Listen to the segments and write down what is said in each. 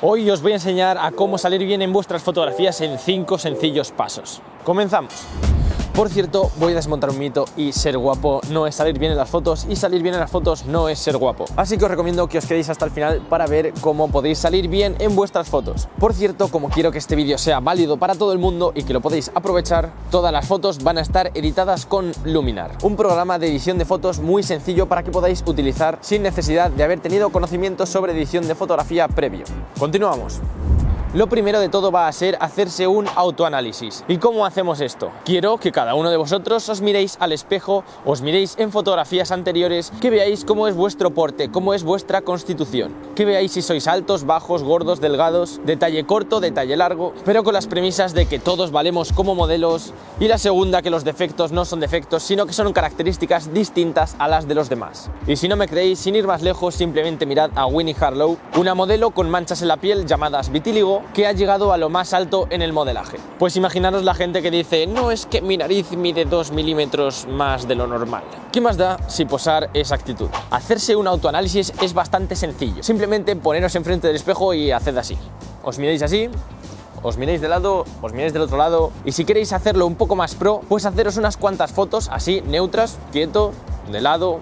Hoy os voy a enseñar a cómo salir bien en vuestras fotografías en 5 sencillos pasos. Comenzamos. Por cierto, voy a desmontar un mito y ser guapo no es salir bien en las fotos y salir bien en las fotos no es ser guapo. Así que os recomiendo que os quedéis hasta el final para ver cómo podéis salir bien en vuestras fotos. Por cierto, como quiero que este vídeo sea válido para todo el mundo y que lo podéis aprovechar, todas las fotos van a estar editadas con Luminar, un programa de edición de fotos muy sencillo para que podáis utilizar sin necesidad de haber tenido conocimientos sobre edición de fotografía previo. Continuamos. Lo primero de todo va a ser hacerse un autoanálisis. ¿Y cómo hacemos esto? Quiero que cada uno de vosotros os miréis al espejo, os miréis en fotografías anteriores, que veáis cómo es vuestro porte, cómo es vuestra constitución, que veáis si sois altos, bajos, gordos, delgados, de talle corto, de talle largo, pero con las premisas de que todos valemos como modelos y la segunda que los defectos no son defectos, sino que son características distintas a las de los demás. Y si no me creéis, sin ir más lejos, simplemente mirad a Winnie Harlow, una modelo con manchas en la piel llamadas vitíligo que ha llegado a lo más alto en el modelaje. Pues imaginaros la gente que dice, no es que mi nariz mide 2 milímetros más de lo normal. ¿Qué más da si posar esa actitud? Hacerse un autoanálisis es bastante sencillo. Simplemente poneros enfrente del espejo y haced así. Os miréis así, os miréis de lado, os miréis del otro lado y si queréis hacerlo un poco más pro, pues haceros unas cuantas fotos así, neutras, quieto, de lado,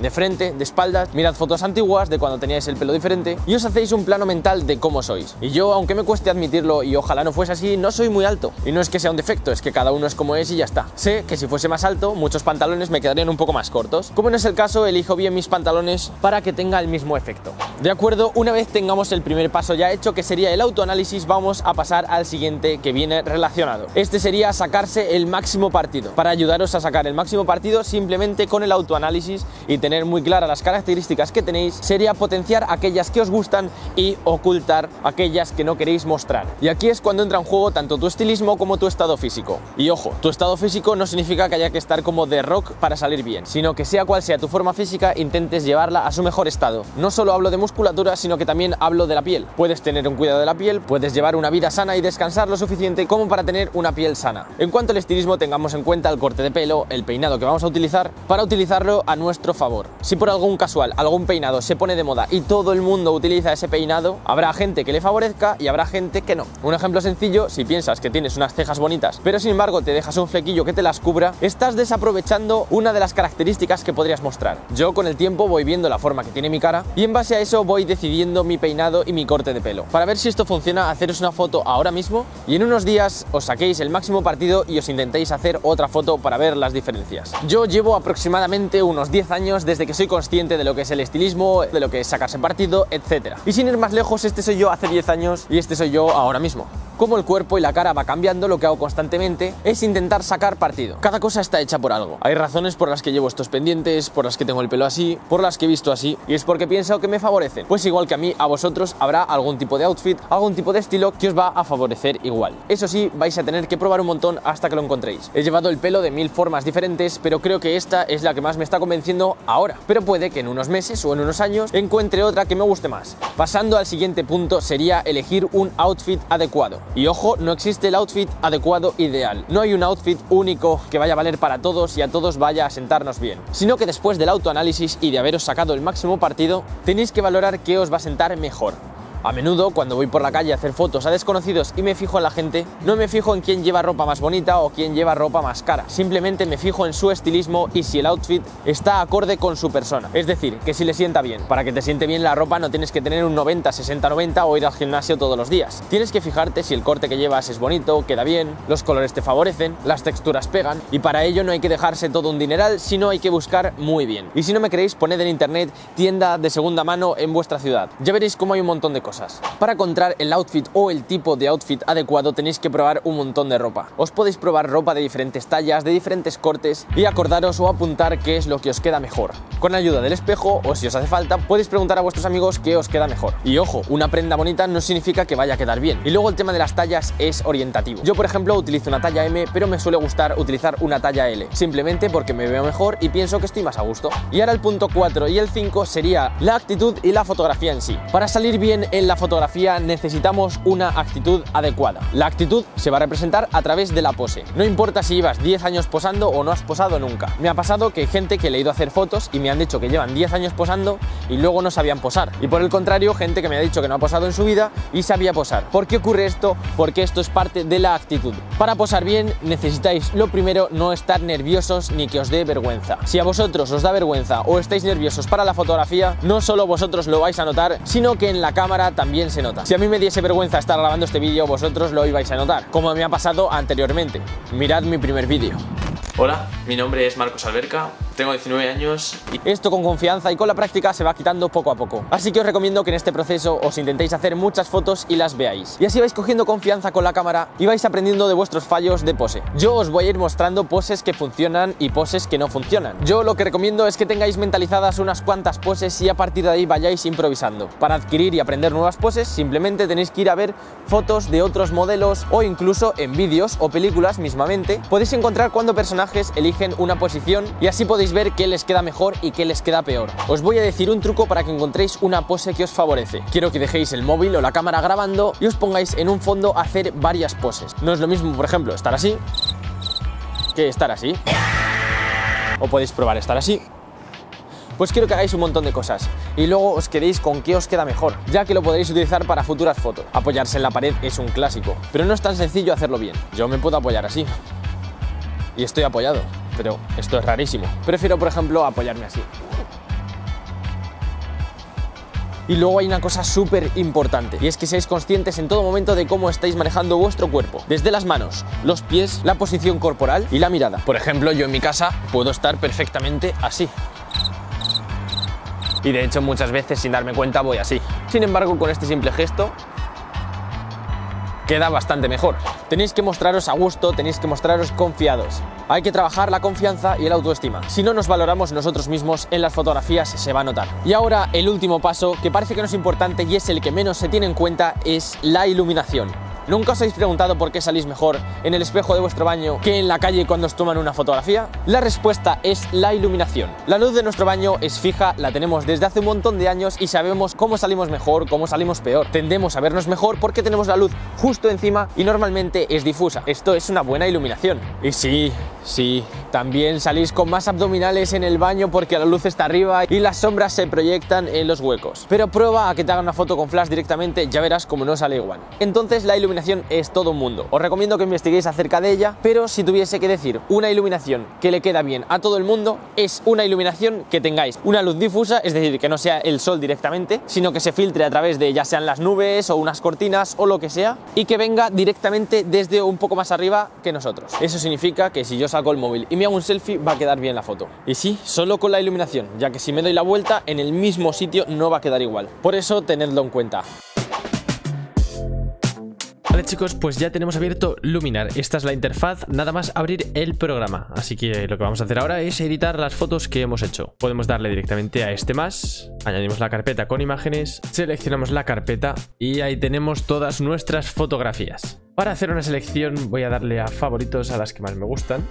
de frente, de espaldas, mirad fotos antiguas de cuando teníais el pelo diferente y os hacéis un plano mental de cómo sois. Y yo, aunque me cueste admitirlo y ojalá no fuese así, no soy muy alto. Y no es que sea un defecto, es que cada uno es como es y ya está. Sé que si fuese más alto, muchos pantalones me quedarían un poco más cortos. Como no es el caso, elijo bien mis pantalones para que tenga el mismo efecto. De acuerdo, una vez tengamos el primer paso ya hecho, que sería el autoanálisis, vamos a pasar al siguiente que viene relacionado. Este sería sacarse el máximo partido. Para ayudaros a sacar el máximo partido, simplemente con el autoanálisis y tener muy claras las características que tenéis, sería potenciar aquellas que os gustan y ocultar aquellas que no queréis mostrar. Y aquí es cuando entra en juego tanto tu estilismo como tu estado físico. Y ojo, tu estado físico no significa que haya que estar como de rock para salir bien, sino que sea cual sea tu forma física, intentes llevarla a su mejor estado. No solo hablo de musculatura, sino que también hablo de la piel. Puedes tener un cuidado de la piel, puedes llevar una vida sana y descansar lo suficiente como para tener una piel sana. En cuanto al estilismo, tengamos en cuenta el corte de pelo, el peinado que vamos a utilizar, para utilizarlo a nuestro favor. Si por algún casual, algún peinado se pone de moda y todo el mundo utiliza ese peinado, habrá gente que le favorezca y habrá gente que no. Un ejemplo sencillo, si piensas que tienes unas cejas bonitas, pero sin embargo te dejas un flequillo que te las cubra, estás desaprovechando una de las características que podrías mostrar. Yo con el tiempo voy viendo la forma que tiene mi cara y en base a eso voy decidiendo mi peinado y mi corte de pelo. Para ver si esto funciona, haceros una foto ahora mismo y en unos días os saquéis el máximo partido y os intentéis hacer otra foto para ver las diferencias. Yo llevo aproximadamente unos 10 años desde que soy consciente de lo que es el estilismo, de lo que es sacarse partido, etc. Y sin ir más lejos, este soy yo hace 10 años y este soy yo ahora mismo. Como el cuerpo y la cara va cambiando, lo que hago constantemente es intentar sacar partido. Cada cosa está hecha por algo. Hay razones por las que llevo estos pendientes, por las que tengo el pelo así, por las que he visto así, y es porque pienso que me favorecen. Pues igual que a mí, a vosotros habrá algún tipo de outfit, algún tipo de estilo que os va a favorecer igual. Eso sí, vais a tener que probar un montón hasta que lo encontréis. He llevado el pelo de mil formas diferentes, pero creo que esta es la que más me está convenciendo ahora. Pero puede que en unos meses o en unos años encuentre otra que me guste más. Pasando al siguiente punto sería elegir un outfit adecuado. Y ojo, no existe el outfit adecuado ideal. No hay un outfit único que vaya a valer para todos y a todos vaya a sentarnos bien. Sino que después del autoanálisis y de haberos sacado el máximo partido, tenéis que valorar qué os va a sentar mejor. A menudo, cuando voy por la calle a hacer fotos a desconocidos y me fijo en la gente, no me fijo en quién lleva ropa más bonita o quién lleva ropa más cara. Simplemente me fijo en su estilismo y si el outfit está acorde con su persona. Es decir, que si le sienta bien. Para que te siente bien la ropa no tienes que tener un 90, 60, 90 o ir al gimnasio todos los días. Tienes que fijarte si el corte que llevas es bonito, queda bien, los colores te favorecen, las texturas pegan y para ello no hay que dejarse todo un dineral, sino hay que buscar muy bien. Y si no me creéis, poned en internet tienda de segunda mano en vuestra ciudad. Ya veréis cómo hay un montón de cosas. Para encontrar el outfit o el tipo de outfit adecuado tenéis que probar un montón de ropa. Os podéis probar ropa de diferentes tallas, de diferentes cortes y acordaros o apuntar qué es lo que os queda mejor. Con ayuda del espejo o si os hace falta podéis preguntar a vuestros amigos qué os queda mejor. Y ojo, una prenda bonita no significa que vaya a quedar bien. Y luego el tema de las tallas es orientativo. Yo por ejemplo utilizo una talla M pero me suele gustar utilizar una talla L. Simplemente porque me veo mejor y pienso que estoy más a gusto. Y ahora el punto 4 y el 5 sería la actitud y la fotografía en sí. Para salir bien en en la fotografía necesitamos una actitud adecuada. La actitud se va a representar a través de la pose. No importa si llevas 10 años posando o no has posado nunca. Me ha pasado que hay gente que le he ido a hacer fotos y me han dicho que llevan 10 años posando y luego no sabían posar. Y por el contrario, gente que me ha dicho que no ha posado en su vida y sabía posar. ¿Por qué ocurre esto? Porque esto es parte de la actitud. Para posar bien necesitáis lo primero no estar nerviosos ni que os dé vergüenza. Si a vosotros os da vergüenza o estáis nerviosos para la fotografía, no solo vosotros lo vais a notar, sino que en la cámara también se nota. Si a mí me diese vergüenza estar grabando este vídeo, vosotros lo ibais a notar, como me ha pasado anteriormente. Mirad mi primer vídeo. Hola, mi nombre es Marcos Alberca, tengo 19 años y esto con confianza y con la práctica se va quitando poco a poco. Así que os recomiendo que en este proceso os intentéis hacer muchas fotos y las veáis. Y así vais cogiendo confianza con la cámara y vais aprendiendo de vuestros fallos de pose. Yo os voy a ir mostrando poses que funcionan y poses que no funcionan. Yo lo que recomiendo es que tengáis mentalizadas unas cuantas poses y a partir de ahí vayáis improvisando. Para adquirir y aprender nuevas poses simplemente tenéis que ir a ver fotos de otros modelos o incluso en vídeos o películas mismamente podéis encontrar cuando personajes eligen una posición y así podéis ver qué les queda mejor y qué les queda peor. Os voy a decir un truco para que encontréis una pose que os favorece. Quiero que dejéis el móvil o la cámara grabando y os pongáis en un fondo a hacer varias poses. No es lo mismo, por ejemplo, estar así que estar así. O podéis probar estar así pues quiero que hagáis un montón de cosas y luego os quedéis con qué os queda mejor, ya que lo podréis utilizar para futuras fotos. Apoyarse en la pared es un clásico, pero no es tan sencillo hacerlo bien. Yo me puedo apoyar así y estoy apoyado pero esto es rarísimo. Prefiero, por ejemplo, apoyarme así. Y luego hay una cosa súper importante, y es que seáis conscientes en todo momento de cómo estáis manejando vuestro cuerpo. Desde las manos, los pies, la posición corporal y la mirada. Por ejemplo, yo en mi casa puedo estar perfectamente así. Y de hecho muchas veces sin darme cuenta voy así. Sin embargo, con este simple gesto queda bastante mejor. Tenéis que mostraros a gusto, tenéis que mostraros confiados. Hay que trabajar la confianza y el autoestima. Si no nos valoramos nosotros mismos, en las fotografías se va a notar. Y ahora el último paso, que parece que no es importante y es el que menos se tiene en cuenta, es la iluminación. ¿Nunca os habéis preguntado por qué salís mejor en el espejo de vuestro baño que en la calle cuando os toman una fotografía? La respuesta es la iluminación. La luz de nuestro baño es fija, la tenemos desde hace un montón de años y sabemos cómo salimos mejor, cómo salimos peor. Tendemos a vernos mejor porque tenemos la luz justo encima y normalmente es difusa. Esto es una buena iluminación. Y sí, sí, también salís con más abdominales en el baño porque la luz está arriba y las sombras se proyectan en los huecos. Pero prueba a que te hagan una foto con flash directamente, ya verás cómo no sale igual. Entonces la iluminación es todo un mundo. Os recomiendo que investiguéis acerca de ella, pero si tuviese que decir una iluminación que le queda bien a todo el mundo, es una iluminación que tengáis una luz difusa, es decir, que no sea el sol directamente, sino que se filtre a través de ya sean las nubes o unas cortinas o lo que sea, y que venga directamente desde un poco más arriba que nosotros. Eso significa que si yo saco el móvil y me hago un selfie, va a quedar bien la foto. Y sí, solo con la iluminación, ya que si me doy la vuelta, en el mismo sitio no va a quedar igual. Por eso, tenedlo en cuenta. Vale chicos, pues ya tenemos abierto Luminar. Esta es la interfaz, nada más abrir el programa. Así que lo que vamos a hacer ahora es editar las fotos que hemos hecho. Podemos darle directamente a este más Añadimos la carpeta con imágenes Seleccionamos la carpeta Y ahí tenemos todas nuestras fotografías. Para hacer una selección voy a darle a favoritos a las que más me gustan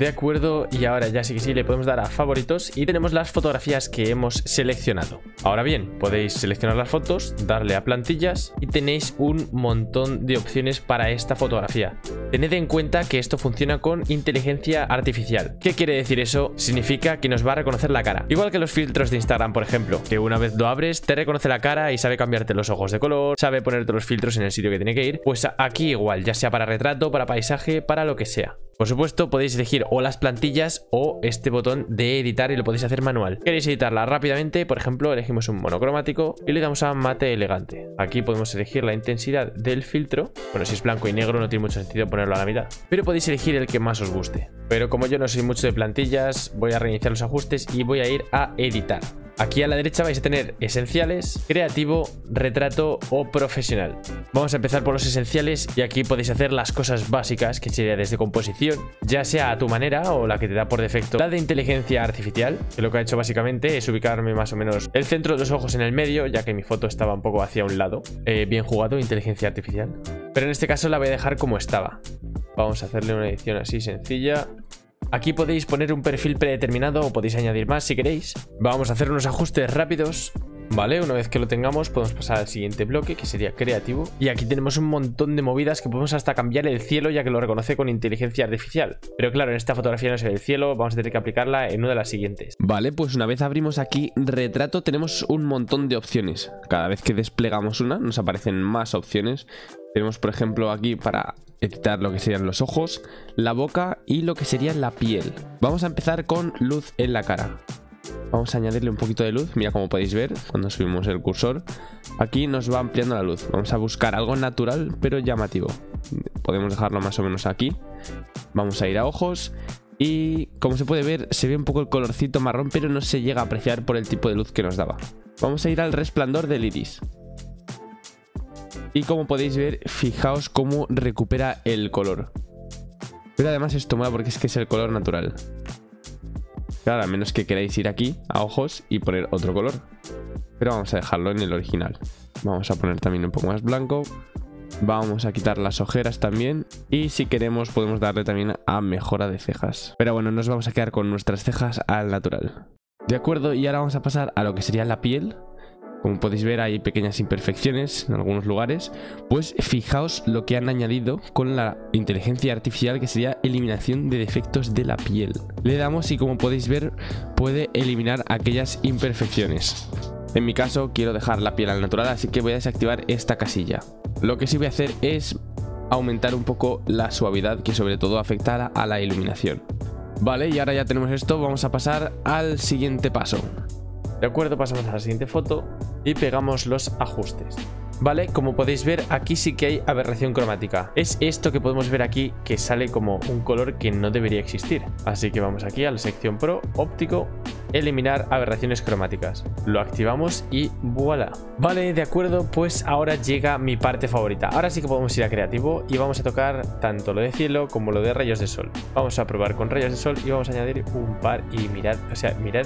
de acuerdo, y ahora ya sí que sí le podemos dar a favoritos y tenemos las fotografías que hemos seleccionado. Ahora bien, podéis seleccionar las fotos, darle a plantillas y tenéis un montón de opciones para esta fotografía. Tened en cuenta que esto funciona con inteligencia artificial. ¿Qué quiere decir eso? Significa que nos va a reconocer la cara. Igual que los filtros de Instagram, por ejemplo, que una vez lo abres te reconoce la cara y sabe cambiarte los ojos de color, sabe ponerte los filtros en el sitio que tiene que ir. Pues aquí igual, ya sea para retrato, para paisaje, para lo que sea. Por supuesto, podéis elegir o las plantillas o este botón de editar y lo podéis hacer manual. ¿Queréis editarla rápidamente? Por ejemplo, elegimos un monocromático y le damos a mate elegante. Aquí podemos elegir la intensidad del filtro. Bueno, si es blanco y negro no tiene mucho sentido a la mitad. Pero podéis elegir el que más os guste. Pero como yo no soy mucho de plantillas, voy a reiniciar los ajustes y voy a ir a editar. Aquí a la derecha vais a tener esenciales, creativo, retrato o profesional. Vamos a empezar por los esenciales y aquí podéis hacer las cosas básicas que sería desde composición, ya sea a tu manera o la que te da por defecto la de inteligencia artificial, que lo que ha hecho básicamente es ubicarme más o menos el centro de los ojos en el medio, ya que mi foto estaba un poco hacia un lado. Eh, bien jugado, inteligencia artificial. Pero en este caso la voy a dejar como estaba. Vamos a hacerle una edición así sencilla. Aquí podéis poner un perfil predeterminado o podéis añadir más si queréis. Vamos a hacer unos ajustes rápidos Vale, una vez que lo tengamos podemos pasar al siguiente bloque que sería creativo y aquí tenemos un montón de movidas que podemos hasta cambiar el cielo ya que lo reconoce con inteligencia artificial. Pero claro, en esta fotografía no se ve el cielo, vamos a tener que aplicarla en una de las siguientes. Vale, pues una vez abrimos aquí retrato tenemos un montón de opciones. Cada vez que desplegamos una nos aparecen más opciones. Tenemos por ejemplo aquí para editar lo que serían los ojos, la boca y lo que sería la piel. Vamos a empezar con luz en la cara. Vamos a añadirle un poquito de luz, mira como podéis ver cuando subimos el cursor. Aquí nos va ampliando la luz. Vamos a buscar algo natural pero llamativo. Podemos dejarlo más o menos aquí. Vamos a ir a ojos y como se puede ver se ve un poco el colorcito marrón pero no se llega a apreciar por el tipo de luz que nos daba. Vamos a ir al resplandor del iris. Y como podéis ver, fijaos cómo recupera el color. Pero además esto mola porque es que es el color natural. Claro, a menos que queráis ir aquí a ojos y poner otro color. Pero vamos a dejarlo en el original. Vamos a poner también un poco más blanco. Vamos a quitar las ojeras también. Y si queremos podemos darle también a mejora de cejas. Pero bueno, nos vamos a quedar con nuestras cejas al natural. De acuerdo, y ahora vamos a pasar a lo que sería la piel. Como podéis ver hay pequeñas imperfecciones en algunos lugares. Pues fijaos lo que han añadido con la inteligencia artificial que sería eliminación de defectos de la piel. Le damos y como podéis ver puede eliminar aquellas imperfecciones. En mi caso quiero dejar la piel al natural así que voy a desactivar esta casilla. Lo que sí voy a hacer es aumentar un poco la suavidad que sobre todo afectará a la iluminación. Vale, y ahora ya tenemos esto, vamos a pasar al siguiente paso. De acuerdo, pasamos a la siguiente foto y pegamos los ajustes. Vale, como podéis ver aquí sí que hay aberración cromática. Es esto que podemos ver aquí que sale como un color que no debería existir. Así que vamos aquí a la sección Pro, óptico, eliminar aberraciones cromáticas. Lo activamos y voilà. Vale, de acuerdo, pues ahora llega mi parte favorita. Ahora sí que podemos ir a creativo y vamos a tocar tanto lo de cielo como lo de rayos de sol. Vamos a probar con rayos de sol y vamos a añadir un par y mirad, o sea, mirad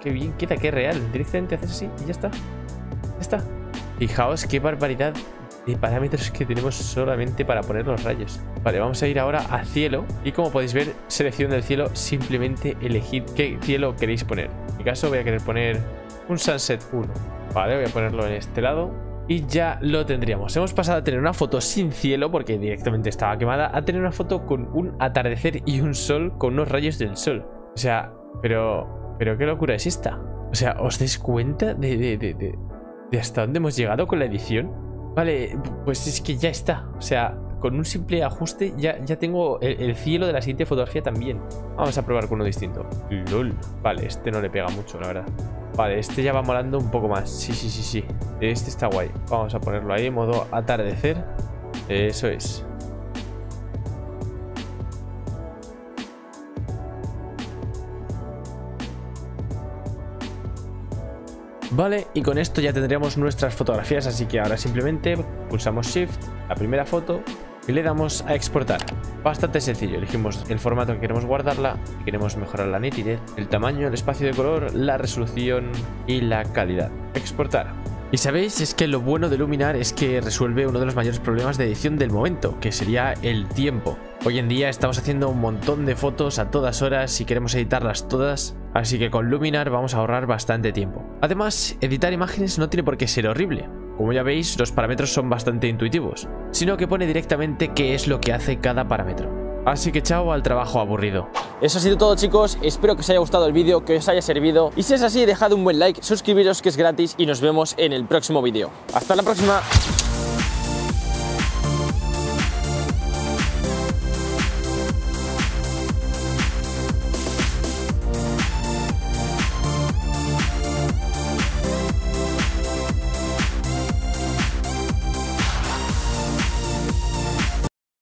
qué, bien queda, qué real. Directamente haces así y ya está. Ya está. Fijaos qué barbaridad de parámetros que tenemos solamente para poner los rayos. Vale, vamos a ir ahora a cielo y como podéis ver, selección del cielo, simplemente elegid qué cielo queréis poner. En mi caso voy a querer poner un sunset 1. Vale, voy a ponerlo en este lado y ya lo tendríamos. Hemos pasado a tener una foto sin cielo porque directamente estaba quemada a tener una foto con un atardecer y un sol con unos rayos del sol. O sea, pero... Pero qué locura es esta. O sea, ¿os dais cuenta de, de, de, de hasta dónde hemos llegado con la edición. Vale, pues es que ya está. O sea, con un simple ajuste ya, ya tengo el, cielo de la siguiente fotografía también. Vamos a probar con uno distinto. LOL. Vale, este no le pega mucho, la verdad. Vale, este ya va molando un poco más. Sí, sí, sí, sí. Este está guay. Vamos a ponerlo ahí modo atardecer. Eso es. Vale, y con esto ya tendríamos nuestras fotografías, así que ahora simplemente pulsamos Shift, la primera foto, y le damos a exportar. Bastante sencillo, elegimos el formato que queremos guardarla, queremos mejorar la nitidez, el tamaño, el espacio de color, la resolución y la calidad. Exportar. Y sabéis, es que lo bueno de Luminar es que resuelve uno de los mayores problemas de edición del momento, que sería el tiempo. Hoy en día estamos haciendo un montón de fotos a todas horas y queremos editarlas todas, así que con Luminar vamos a ahorrar bastante tiempo. Además, editar imágenes no tiene por qué ser horrible. Como ya veis, los parámetros son bastante intuitivos, sino que pone directamente qué es lo que hace cada parámetro. Así que chao al trabajo aburrido. Eso ha sido todo chicos, espero que os haya gustado el vídeo, que os haya servido y si es así dejad un buen like, suscribiros que es gratis y nos vemos en el próximo vídeo. Hasta la próxima.